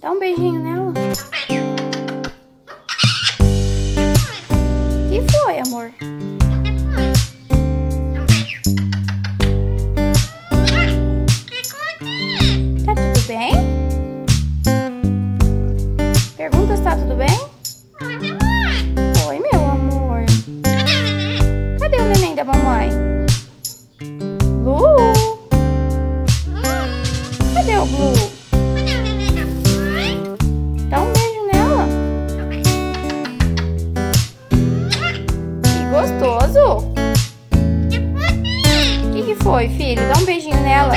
Dá um beijinho nela. O que foi, amor? Tá tudo bem? Pergunta se tá tudo bem? Oi, meu amor. Cadê o neném da mamãe? Lu? Cadê o Blue? gostoso? O que, que foi, filho? Dá um beijinho nela.